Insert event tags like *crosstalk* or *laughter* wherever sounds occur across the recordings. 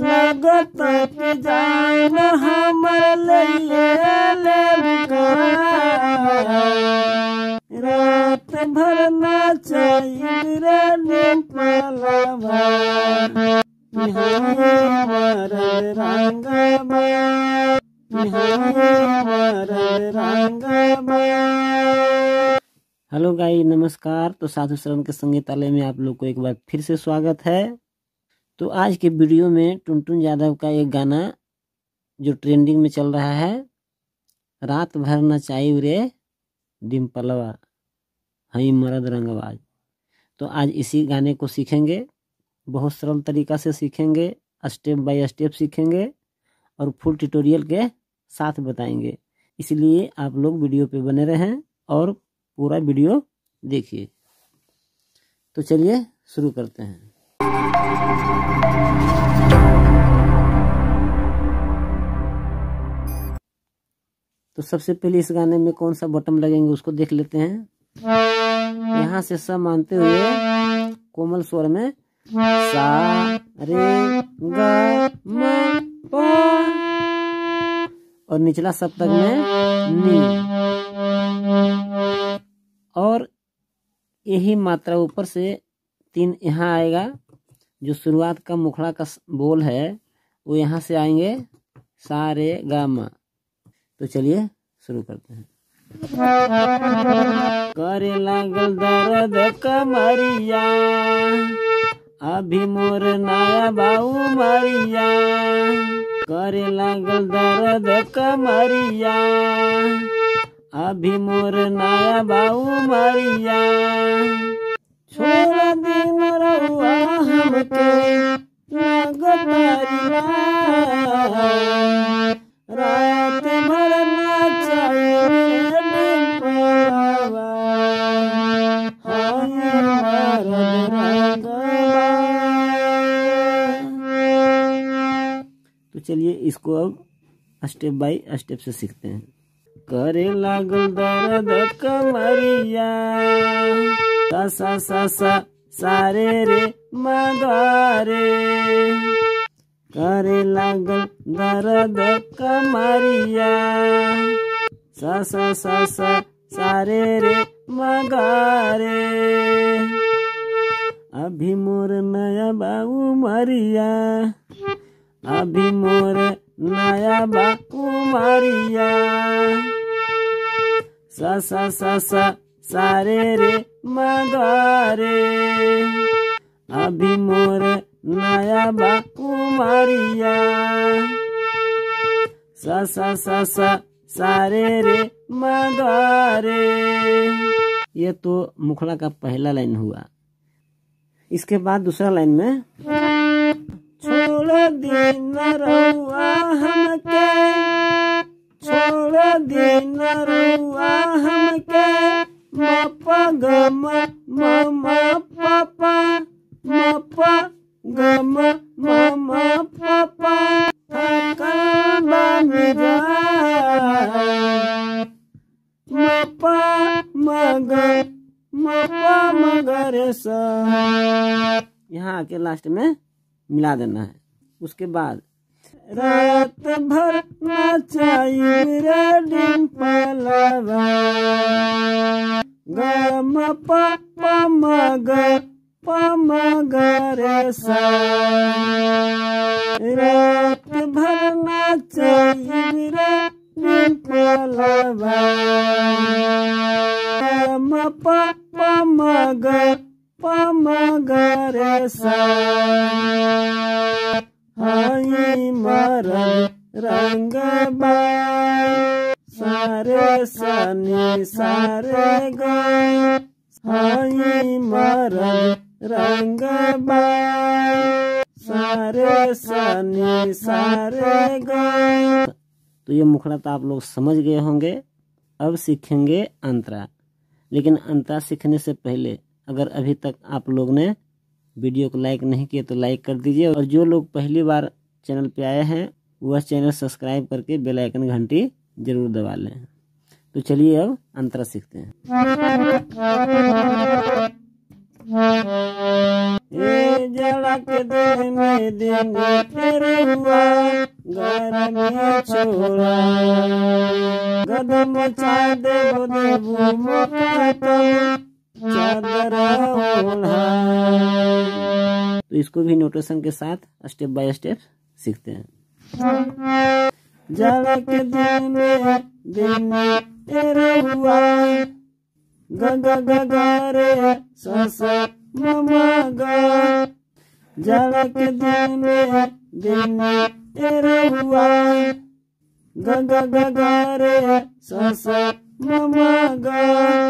लगत जान ले रात भर नाचाई रे डिम्पलवा निहाय मर रंगबा निहाय मर रंगबा हेलो गाई नमस्कार। तो साधु शरण के संगीतालय में आप लोग को एक बार फिर से स्वागत है। तो आज के वीडियो में टुनटुन यादव का एक गाना जो ट्रेंडिंग में चल रहा है, रात भर न नचाई रे डिम्पलवा हई मर्द रंगवाज तो आज इसी गाने को सीखेंगे, बहुत सरल तरीका से सीखेंगे, स्टेप बाय स्टेप सीखेंगे और फुल ट्यूटोरियल के साथ बताएँगे। इसलिए आप लोग वीडियो पे बने रहें और पूरा वीडियो देखिए। तो चलिए शुरू करते हैं। तो सबसे पहले इस गाने में कौन सा बटन लगेंगे उसको देख लेते हैं। यहाँ से सब मानते हुए कोमल स्वर में, सा, रे, ग और निचला सप्तक में नी। और यही मात्रा ऊपर से तीन यहाँ आएगा, जो शुरुआत का मुखड़ा का बोल है, वो यहाँ से आएँगे, सा, रे, गा तो चलिए शुरू करते हैं। करे लागल दर्द कमरिया, अभी मोर नया बाऊ मरिया। करे लागल दर्द कमरिया, अभी मोर नया बाऊ मरिया। छोड़ दिन रहुआ हमके तो चलिए इसको अब स्टेप बाय स्टेप से सीखते हैं। करे लागल दर्द कमरिया, सा सा सा सारे रे मगारे करे लागल दर्द कमरिया, सा सा सा सा, सारे रे मगारे अभी मोर नया बाबू मरिया अभी मोर नया बाबू मरिया सा सा सा, सारे रे मगारे। अभी मोर नया बापू मारिया सा सा सा सा, सारे रे मगारे। ये तो मुखड़ा का पहला लाइन हुआ। इसके बाद दूसरा लाइन में छोड़ दिन रउआ हमके छोड़ दिन रउआ हमके मपा गम मम पापा। मपा गम मम पापा। थकल बन मपा मग मपा मगर सा। यहाँ आके लास्ट में मिला देना है। उसके बाद रात भर नचाई रे डिम्पलवा गम प रात भर सा हाई मरद रंग सारे सनी, सारे ग। हाई मरद रंग सारे सनी, सारे ग। तो ये मुखड़ा तो आप लोग समझ गए होंगे। अब सीखेंगे अंतरा। लेकिन अंतरा सीखने से पहले अगर अभी तक आप लोग ने वीडियो को लाइक नहीं किया तो लाइक कर दीजिए और जो लोग पहली बार चैनल पे आए हैं, वह चैनल सब्सक्राइब करके बेल आइकन घंटी ज़रूर दबा लें। तो चलिए अब अंतरा सीखते हैं। छोड़ा। गदम देव देवू तो इसको भी नोटेशन के साथ स्टेप बाय स्टेप सीखते हैं। जाड़ा के दिन में दिन तेरे हुआ। ग ग ग ग रे स स म म जाड़ा के दिन में दिन तेरे हुआ। ग ग ग ग रे स स म म ग।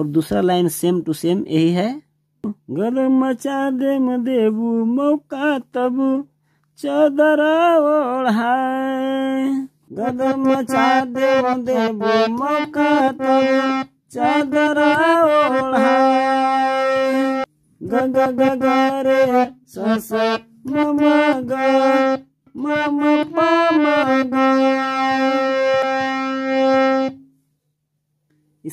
और दूसरा लाइन सेम टू सेम यही है। गरम मचा दे देबू, मौका तब चादर ओढ़ाए। गदम मचा दे देबू, मौका तब चादर ओढ़ाए। ग ग रे स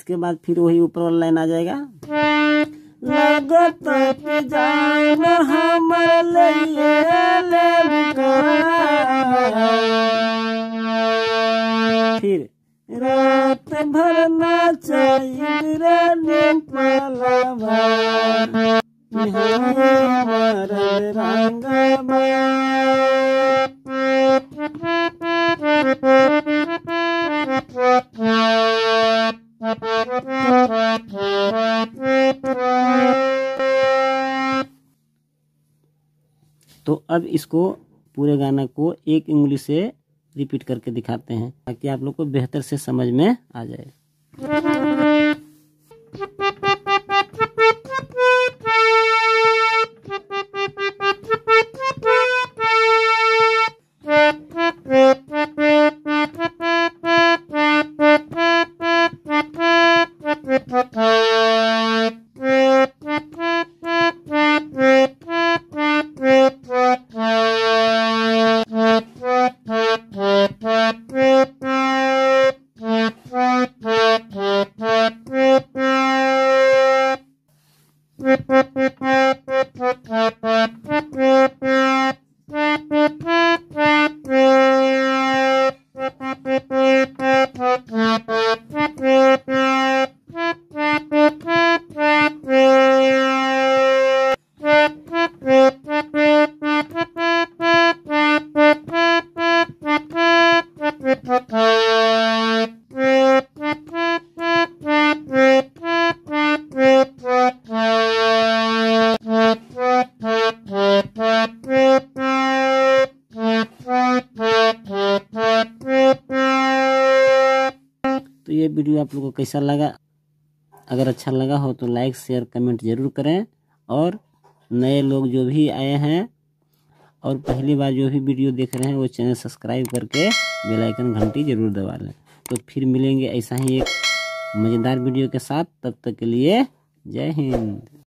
इसके बाद फिर वही ऊपर वाला लाइन आ जाएगा। लगत फिर, रात भर नाचाई रे अब इसको पूरे गाना को एक उंगली से रिपीट करके दिखाते हैं, ताकि आप लोग को बेहतर से समझ में आ जाए। तो *laughs* ये वीडियो आप लोगों को कैसा लगा? अगर अच्छा लगा हो तो लाइक, शेयर, कमेंट ज़रूर करें। और नए लोग जो भी आए हैं और पहली बार जो भी वीडियो देख रहे हैं, वो चैनल सब्सक्राइब करके बेल आइकन घंटी ज़रूर दबा लें। तो फिर मिलेंगे ऐसा ही एक मज़ेदार वीडियो के साथ। तब तक के लिए जय हिंद।